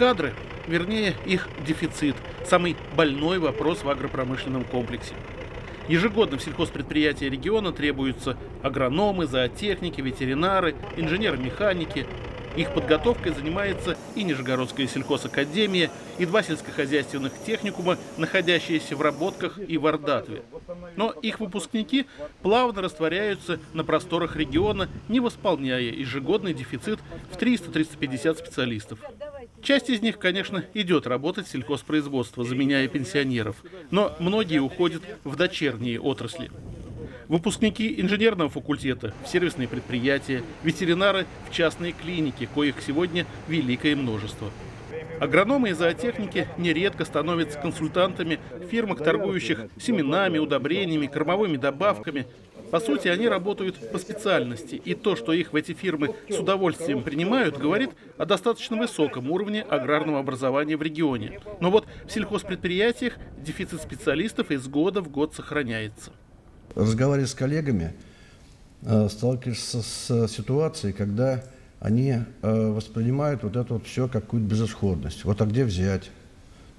Кадры, вернее их дефицит, самый больной вопрос в агропромышленном комплексе. Ежегодно в сельхозпредприятия региона требуются агрономы, зоотехники, ветеринары, инженеры-механики, их подготовкой занимается и Нижегородская сельхозакадемия, и два сельскохозяйственных техникума, находящиеся в Работках и в Ордатве. Но их выпускники плавно растворяются на просторах региона, не восполняя ежегодный дефицит в 300-350 специалистов. Часть из них, конечно, идет работать в сельхозпроизводство, заменяя пенсионеров, но многие уходят в дочерние отрасли. Выпускники инженерного факультета в сервисные предприятия, ветеринары в частные клиники, коих сегодня великое множество. Агрономы и зоотехники нередко становятся консультантами в фирмах, торгующих семенами, удобрениями, кормовыми добавками. По сути, они работают по специальности, и то, что их в эти фирмы с удовольствием принимают, говорит о достаточно высоком уровне аграрного образования в регионе. Но вот в сельхозпредприятиях дефицит специалистов из года в год сохраняется разговаривая с коллегами, э, сталкиваешься с ситуацией, когда они э, воспринимают вот это вот все как какую-то безысходность. Вот а где взять?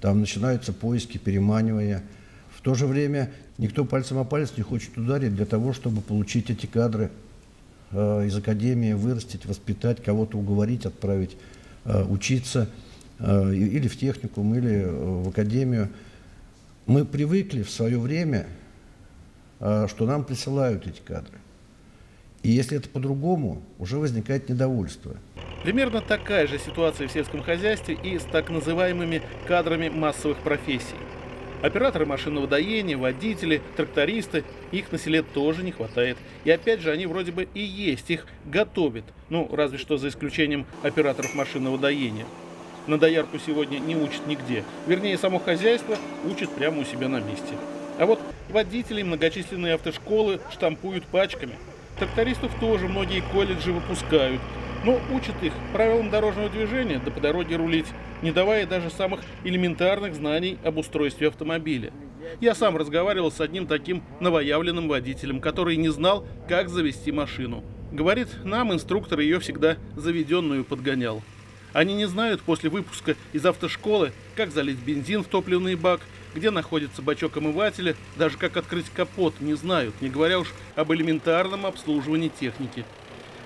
Там начинаются поиски, переманивания. В то же время никто пальцем о палец не хочет ударить для того, чтобы получить эти кадры э, из академии, вырастить, воспитать, кого-то уговорить, отправить учиться или в техникум, или в академию. Мы привыкли в свое время а, что нам присылают эти кадры. И если это по-другому, уже возникает недовольство. Примерно такая же ситуация в сельском хозяйстве и с так называемыми кадрами массовых профессий. Операторы машинного доения, водители, трактористы, их на селе тоже не хватает. И опять же, они вроде бы и есть, их готовят. Ну, разве что за исключением операторов машинного доения. На доярку сегодня не учат нигде. Вернее, само хозяйство учат прямо у себя на месте. А вот водителей многочисленные автошколы штампуют пачками. Трактористов тоже многие колледжи выпускают, но учат их правилам дорожного движения, да по дороге рулить, не давая даже самых элементарных знаний об устройстве автомобиля. Я сам разговаривал с одним таким новоявленным водителем, который не знал, как завести машину. Говорит, нам инструктор ее всегда заведенную подгонял. Они не знают после выпуска из автошколы, как залить бензин в топливный бак, где находится бачок омывателя, даже как открыть капот, не знают, не говоря уж об элементарном обслуживании техники.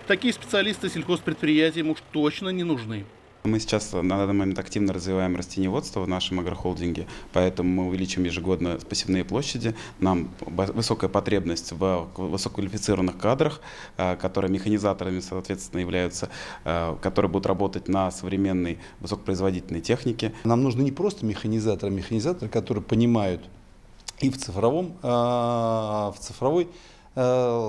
Такие специалисты сельхозпредприятиям уж точно не нужны. Мы сейчас на данный момент активно развиваем растениеводство в нашем агрохолдинге, поэтому мы увеличим ежегодно посевные площади. Нам высокая потребность в высококвалифицированных кадрах, а, которые механизаторами, соответственно, являются, а, которые будут работать на современной высокопроизводительной технике. Нам нужны не просто механизаторы, а механизаторы, которые понимают и в цифровом, в цифровой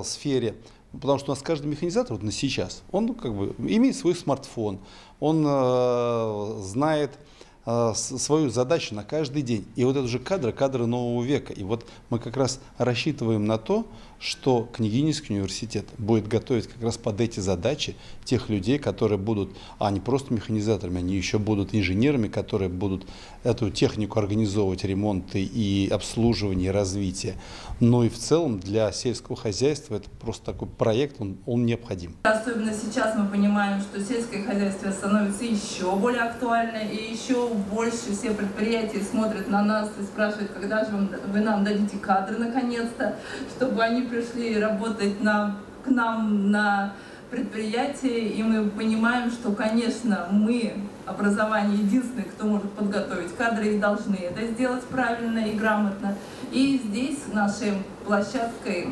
сфере, Потому что у нас каждый механизатор вот на сейчас, он ну, как бы имеет свой смартфон, он э, знает э, свою задачу на каждый день. И вот это уже кадры, кадры нового века. И вот мы как раз рассчитываем на то, что Княгининский университет будет готовить как раз под эти задачи тех людей, которые будут, а не просто механизаторами, они еще будут инженерами, которые будут эту технику организовывать, ремонты и обслуживание, и развитие. Но и в целом для сельского хозяйства это просто такой проект, он, он необходим. Особенно сейчас мы понимаем, что сельское хозяйство становится еще более актуально, и еще больше все предприятия смотрят на нас и спрашивают, когда же вы нам дадите кадры наконец-то, чтобы они пришли работать на, к нам на предприятие, и мы понимаем, что, конечно, мы, образование, единственное, кто может подготовить кадры, и должны это сделать правильно и грамотно. И здесь нашей площадкой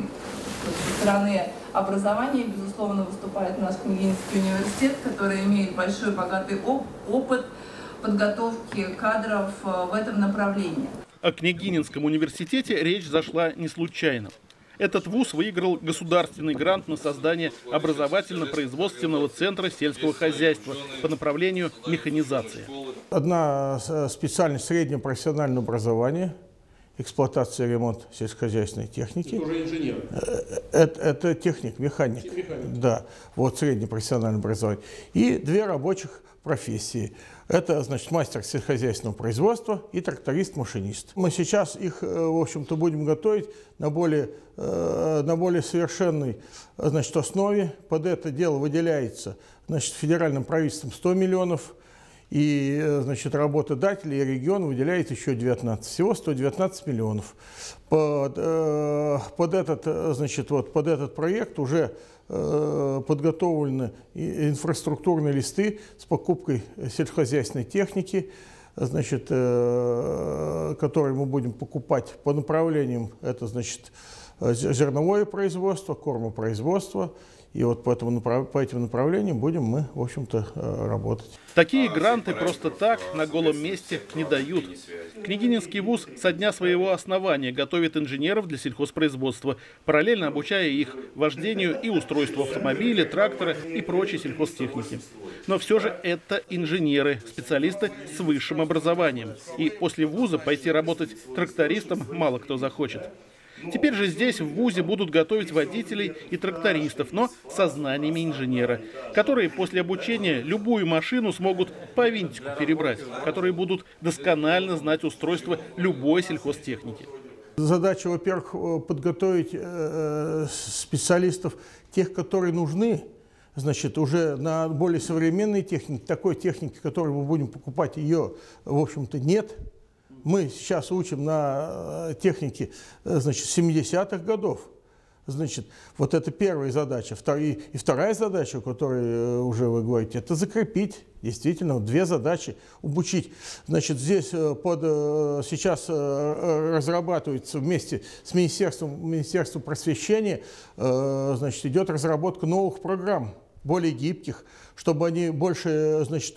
со стороны образования, безусловно, выступает наш Княгинский университет, который имеет большой богатый оп опыт подготовки кадров э, в этом направлении. О Княгининском университете речь зашла не случайно. Этот вуз выиграл государственный грант на создание образовательно-производственного центра сельского хозяйства по направлению механизации. Одна э, специальность среднего профессионального образования – эксплуатация и ремонт сельскохозяйственной техники. Это уже инженер? Э, это, это техник, механик. механик. Да, вот среднее профессиональное образование. И две рабочих профессии. Это, значит, мастер сельскохозяйственного производства и тракторист-машинист. Мы сейчас их, э, в общем-то, будем готовить на более, э, на более совершенной значит, основе. Под это дело выделяется значит, федеральным правительством 100 миллионов и, значит, работодатели и регион выделяет еще 19. Всего 119 миллионов. Под, под, этот, значит, вот, под этот проект уже подготовлены инфраструктурные листы с покупкой сельскохозяйственной техники, значит, которые мы будем покупать по направлениям. Это, значит, зерновое производство, кормопроизводство, и вот по, этому, по этим направлениям будем мы, в общем-то, э, работать. Такие гранты просто так на голом месте не дают. Княгининский вуз со дня своего основания готовит инженеров для сельхозпроизводства, параллельно обучая их вождению и устройству автомобиля, трактора и прочей сельхозтехники. Но все же это инженеры, специалисты с высшим образованием. И после вуза пойти работать трактористом мало кто захочет. Теперь же здесь, в ВУЗе, будут готовить водителей и трактористов, но со знаниями инженера, которые после обучения любую машину смогут по винтику перебрать, которые будут досконально знать устройство любой сельхозтехники. Задача, во-первых, э, подготовить э, э, специалистов, тех, которые нужны, значит, уже на более современной технике, такой техники, которую мы будем покупать, ее, в общем-то, нет мы сейчас учим на э, технике э, значит, 70-х годов. Значит, вот это первая задача. И, и вторая задача, о которой э, уже вы говорите, это закрепить. Действительно, две задачи. Обучить. Значит, здесь под, сейчас разрабатывается вместе с Министерством, Министерством просвещения, значит, идет разработка новых программ более гибких, чтобы они больше значит,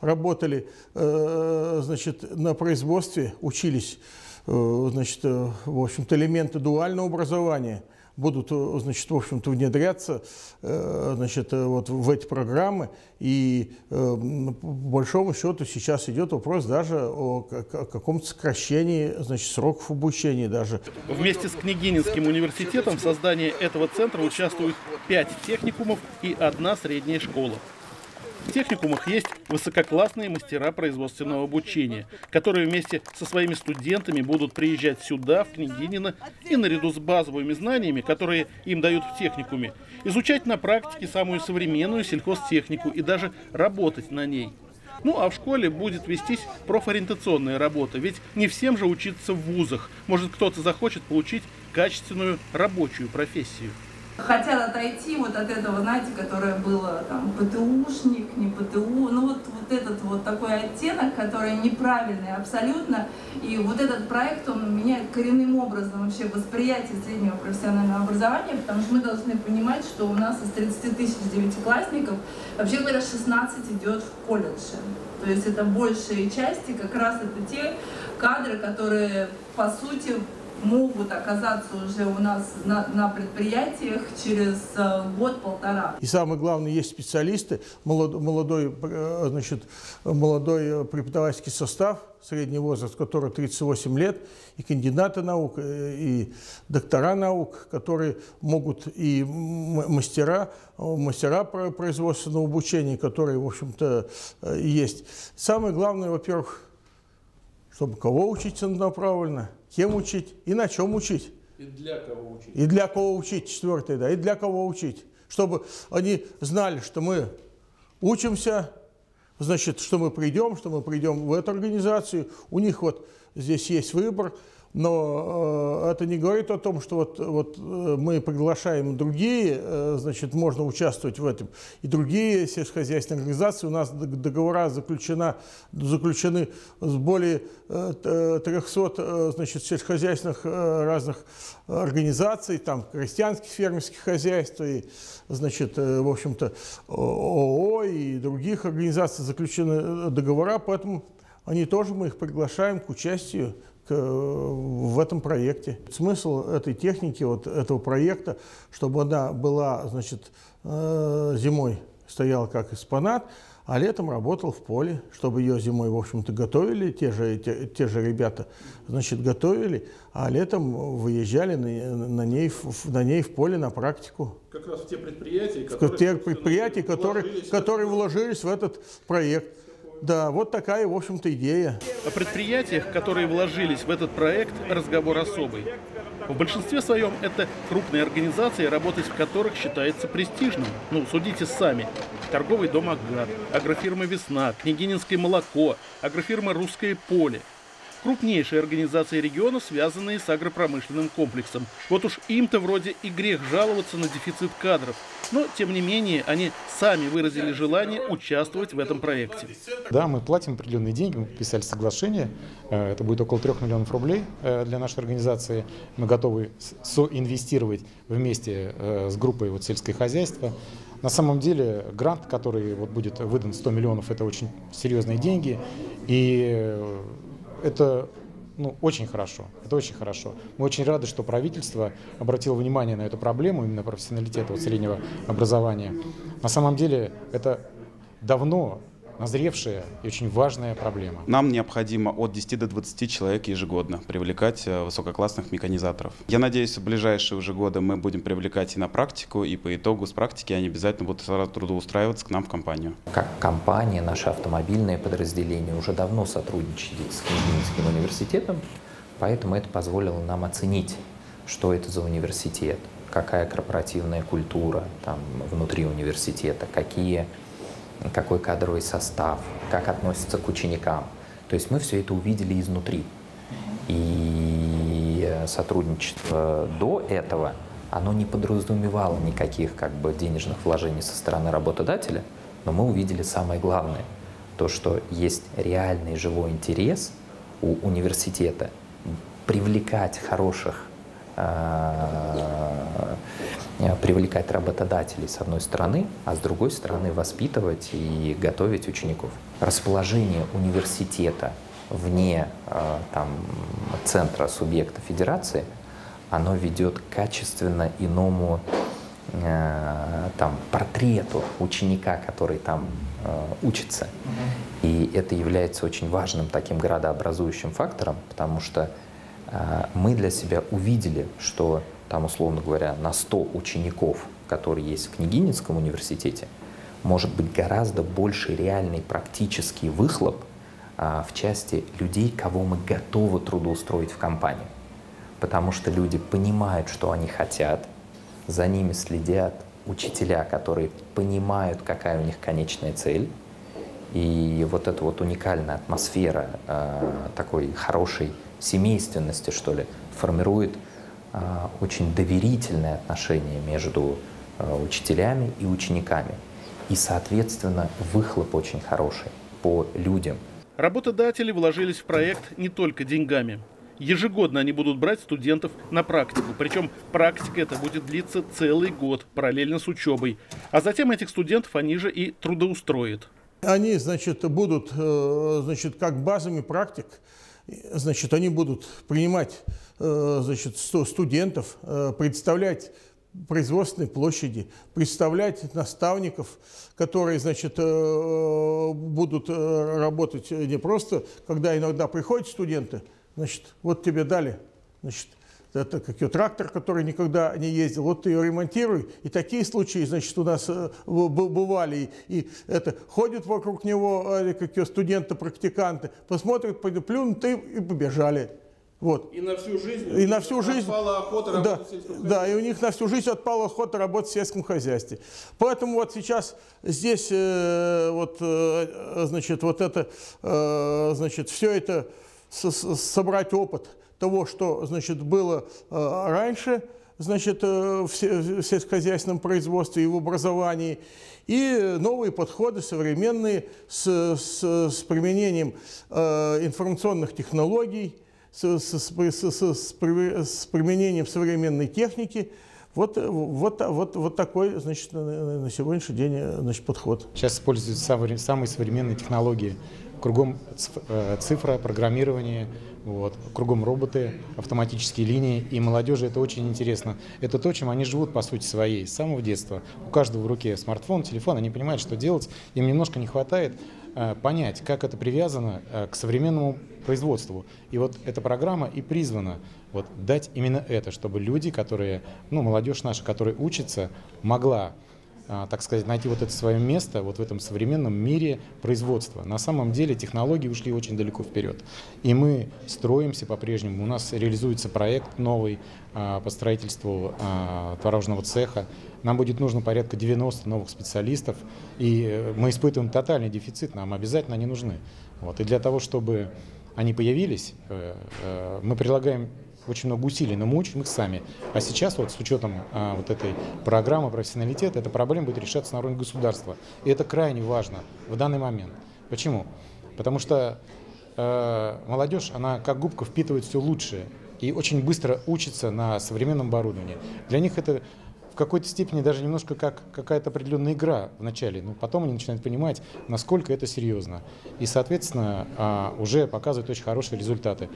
работали э, значит, на производстве, учились э, значит, э, в общем-то, элементы дуального образования – будут, э, значит, в общем-то, внедряться э, значит, э, вот в эти программы. И по большому счету сейчас идет вопрос даже о каком-то сокращении значит, сроков обучения даже. Вместе с Княгининским университетом в создании этого центра участвуют пять техникумов и одна средняя школа. В техникумах есть высококлассные мастера производственного обучения, которые вместе со своими студентами будут приезжать сюда, в Княгинино, и наряду с базовыми знаниями, которые им дают в техникуме, изучать на практике самую современную сельхозтехнику и даже работать на ней. Ну а в школе будет вестись профориентационная работа, ведь не всем же учиться в вузах. Может кто-то захочет получить качественную рабочую профессию хотят отойти вот от этого, знаете, которое было там ПТУшник, не ПТУ, ну вот, вот этот вот такой оттенок, который неправильный абсолютно, и вот этот проект, он меняет коренным образом вообще восприятие среднего профессионального образования, потому что мы должны понимать, что у нас из 30 тысяч девятиклассников, вообще говоря, 16 идет в колледже. То есть это большие части, как раз это те кадры, которые, по сути, могут оказаться уже у нас на, на предприятиях через э, год-полтора. И самое главное, есть специалисты, молодой, молодой, э, значит, молодой преподавательский состав, средний возраст который 38 лет, и кандидаты наук, э, и доктора наук, которые могут, и мастера, мастера производственного обучения, которые, в общем-то, есть. Самое главное, во-первых, чтобы кого учить направленно – кем учить и на чем учить. И для кого учить. И для кого учить, четвертое, да, и для кого учить. Чтобы они знали, что мы учимся, значит, что мы придем, что мы придем в эту организацию. У них вот здесь есть выбор – но э, это не говорит о том, что вот, вот э, мы приглашаем другие, э, значит, можно участвовать в этом. И другие сельскохозяйственные организации, у нас договора заключена, заключены с более 300 значит, сельскохозяйственных разных организаций, там, крестьянских фермерских хозяйств, и, значит, в общем-то, ООО и других организаций заключены договора, поэтому они тоже, мы их приглашаем к участию в этом проекте. Смысл этой техники, вот этого проекта, чтобы она была, значит, э, зимой стояла как экспонат, а летом работал в поле, чтобы ее зимой, в общем-то, готовили, те же, те, те же ребята, значит, готовили, а летом выезжали на, на, ней, на ней в поле на практику. Как раз в те предприятия, которые, в те предприятия, которые, которые вложились в этот проект. Да, вот такая, в общем-то, идея. О предприятиях, которые вложились в этот проект, разговор особый. В большинстве своем это крупные организации, работать в которых считается престижным. Ну, судите сами. Торговый дом «Агат», агрофирма «Весна», Княгининское молоко, агрофирма «Русское поле» крупнейшие организации региона, связанные с агропромышленным комплексом. Вот уж им-то вроде и грех жаловаться на дефицит кадров. Но, тем не менее, они сами выразили желание участвовать в этом проекте. Да, мы платим определенные деньги, мы подписали соглашение. Э, это будет около трех миллионов рублей э, для нашей организации. Мы готовы соинвестировать вместе э, с группой вот сельское хозяйство. На самом деле грант, который вот будет выдан 100 миллионов, это очень серьезные деньги. И это ну, очень хорошо. Это очень хорошо. Мы очень рады, что правительство обратило внимание на эту проблему, именно профессионалитета вот среднего образования. На самом деле это давно назревшая и очень важная проблема. Нам необходимо от 10 до 20 человек ежегодно привлекать э, высококлассных механизаторов. Я надеюсь, в ближайшие уже годы мы будем привлекать и на практику, и по итогу с практики они обязательно будут сразу трудоустраиваться к нам в компанию. Как компания, наше автомобильное подразделение уже давно сотрудничает с Княгининским университетом, поэтому это позволило нам оценить, что это за университет, какая корпоративная культура там внутри университета, какие какой кадровый состав, как относятся к ученикам. То есть мы все это увидели изнутри. И сотрудничество до этого, оно не подразумевало никаких как бы, денежных вложений со стороны работодателя, но мы увидели самое главное, то, что есть реальный живой интерес у университета привлекать хороших Э, привлекать работодателей с одной стороны, а с другой стороны воспитывать и готовить учеников. Расположение университета вне э, там, центра субъекта федерации, оно ведет к качественно иному э, там, портрету ученика, который там учится. И это является очень важным таким градообразующим фактором, потому что мы для себя увидели, что там, условно говоря, на 100 учеников, которые есть в Княгининском университете, может быть гораздо больше реальный практический выхлоп а, в части людей, кого мы готовы трудоустроить в компанию. Потому что люди понимают, что они хотят, за ними следят учителя, которые понимают, какая у них конечная цель. И вот эта вот уникальная атмосфера э, такой хорошей семейственности, что ли, формирует очень доверительное отношение между а, учителями и учениками. И, соответственно, выхлоп очень хороший по людям. Работодатели вложились в проект не только деньгами. Ежегодно они будут брать студентов на практику. Причем практика эта будет длиться целый год, параллельно с учебой. А затем этих студентов они же и трудоустроят. Они, значит, будут, э, значит, как базами практик Значит, они будут принимать значит, студентов, э, представлять производственной площади, представлять наставников, которые, значит, э, будут работать не просто, когда иногда приходят студенты, значит, вот тебе дали, значит, это как трактор, который никогда не ездил, вот ты ее ремонтируй. И такие случаи, значит, у нас э, бывали. И, и это ходят вокруг него э, как студенты-практиканты, посмотрят, плюнут и побежали. Вот. И на всю жизнь. И на всю жизнь. Отпала охота да, в сельском хозяйстве. Да, и у них на всю жизнь отпала охота работать в сельском хозяйстве. Поэтому вот сейчас здесь э, вот, э, значит, вот это, э, значит, все это с, с, собрать опыт того, что значит, было э, раньше значит, э, в сельскохозяйственном производстве и в образовании, и новые подходы современные с, с, с применением э, информационных технологий, с, с, с, с, с применением современной техники. Вот, вот, вот, вот такой значит, на сегодняшний день значит, подход. Сейчас используются самые современные технологии. Кругом цифра, программирование, вот. Кругом роботы, автоматические линии, и молодежи это очень интересно. Это то, чем они живут, по сути, своей, с самого детства. У каждого в руке смартфон, телефон, они понимают, что делать. Им немножко не хватает э, понять, как это привязано э, к современному производству. И вот эта программа и призвана вот, дать именно это, чтобы люди, которые, ну, молодежь наша, которая учится, могла а, так сказать, найти вот это свое место вот в этом современном мире производства. На самом деле технологии ушли очень далеко вперед. И мы строимся по-прежнему. У нас реализуется проект новый по строительству творожного цеха. Нам будет нужно порядка 90 новых специалистов. И э, мы испытываем тотальный дефицит, нам обязательно они нужны. Вот. И для того, чтобы они появились, э, э, мы прилагаем очень много усилий, но мы учим их сами. А сейчас вот с учетом а, вот этой программы профессионалитета, эта проблема будет решаться на уровне государства. И это крайне важно в данный момент. Почему? Потому что э, молодежь, она как губка впитывает все лучшее и очень быстро учится на современном оборудовании. Для них это какой-то степени даже немножко как какая-то определенная игра в начале, но потом они начинают понимать, насколько это серьезно. И, соответственно, а, уже показывают очень хорошие результаты.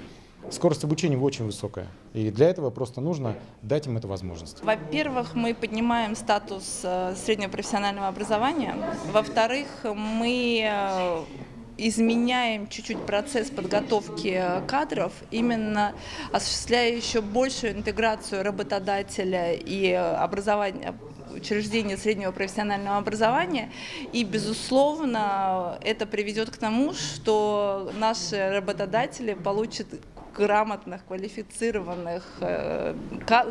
Скорость обучения очень высокая. И для этого просто нужно дать им эту возможность. Во-первых, мы поднимаем статус э, среднего профессионального образования. Во-вторых, мы э, изменяем чуть-чуть процесс подготовки кадров, именно осуществляя еще большую интеграцию работодателя и образования учреждения среднего профессионального образования. И, безусловно, это приведет к тому, что наши работодатели получат грамотных, квалифицированных э,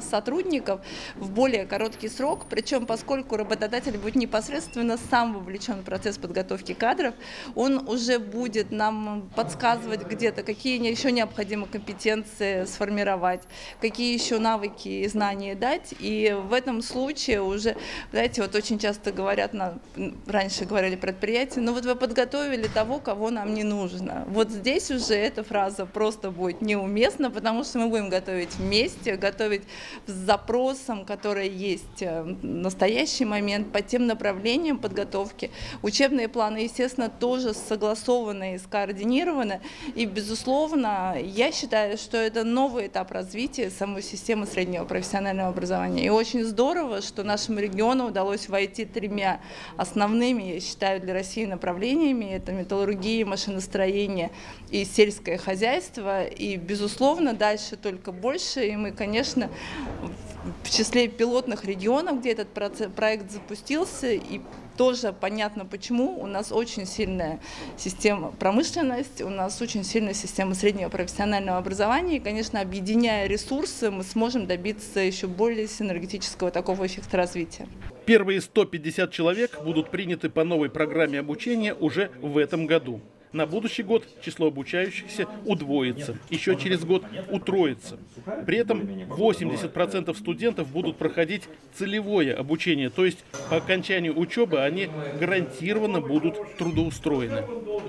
сотрудников в более короткий срок. Причем, поскольку работодатель будет непосредственно сам вовлечен в процесс подготовки кадров, он уже будет нам подсказывать где-то, какие еще необходимы компетенции сформировать, какие еще навыки и знания дать. И в этом случае уже, знаете, вот очень часто говорят, на, раньше говорили предприятия, ну вот вы подготовили того, кого нам не нужно. Вот здесь уже эта фраза просто будет не неуместно, потому что мы будем готовить вместе, готовить с запросом, который есть э, в настоящий момент, по тем направлениям подготовки. Учебные планы, естественно, тоже согласованы и скоординированы. И, безусловно, я считаю, что это новый этап развития самой системы среднего профессионального образования. И очень здорово, что нашему региону удалось войти тремя основными, я считаю, для России направлениями. Это металлургия, машиностроение и сельское хозяйство. И безусловно, дальше только больше. И мы, конечно, в числе пилотных регионов, где этот проект запустился, и тоже понятно почему. У нас очень сильная система промышленности, у нас очень сильная система среднего профессионального образования. И, конечно, объединяя ресурсы, мы сможем добиться еще более синергетического такого эффекта развития. Первые 150 человек будут приняты по новой программе обучения уже в этом году. На будущий год число обучающихся удвоится, еще через год утроится. При этом 80% студентов будут проходить целевое обучение, то есть по окончанию учебы они гарантированно будут трудоустроены.